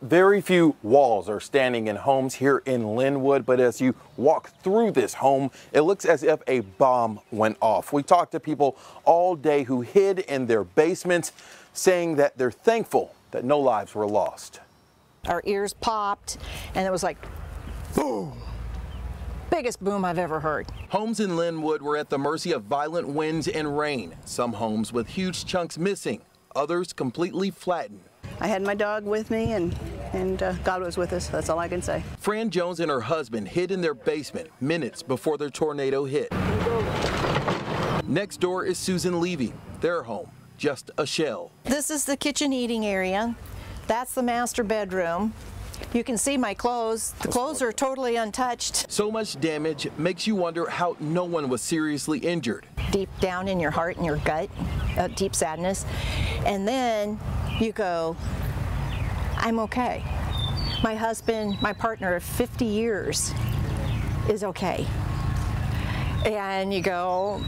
Very few walls are standing in homes here in Linwood, but as you walk through this home, it looks as if a bomb went off. We talked to people all day who hid in their basements, saying that they're thankful that no lives were lost. Our ears popped, and it was like, boom. Biggest boom I've ever heard. Homes in Linwood were at the mercy of violent winds and rain. Some homes with huge chunks missing, others completely flattened. I had my dog with me, and, and uh, God was with us. That's all I can say. Fran Jones and her husband hid in their basement minutes before the tornado hit. Next door is Susan Levy. Their home, just a shell. This is the kitchen eating area. That's the master bedroom. You can see my clothes. The clothes are totally untouched. So much damage makes you wonder how no one was seriously injured. Deep down in your heart and your gut, uh, deep sadness. And then you go, I'm okay. My husband, my partner of 50 years is okay. And you go,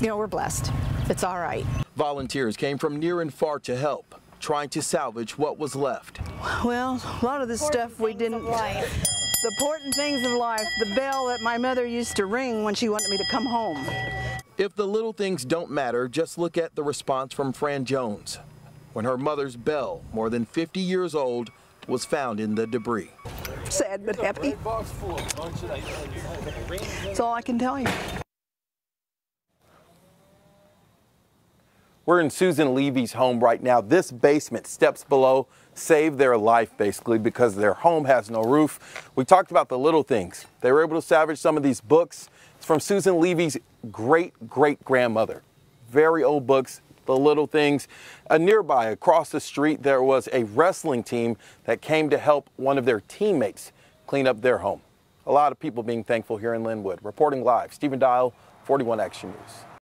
you know, we're blessed. It's all right. Volunteers came from near and far to help, trying to salvage what was left. Well, a lot of this stuff we didn't. The important things of life, the bell that my mother used to ring when she wanted me to come home. If the little things don't matter, just look at the response from Fran Jones when her mother's bell, more than 50 years old, was found in the debris. Sad but happy. That's all I can tell you. We're in Susan Levy's home right now. This basement, steps below, saved their life basically because their home has no roof. We talked about the little things. They were able to salvage some of these books. It's from Susan Levy's great great grandmother. Very old books, the little things. Uh, nearby, across the street, there was a wrestling team that came to help one of their teammates clean up their home. A lot of people being thankful here in Linwood. Reporting live, Steven Dial, 41 Action News.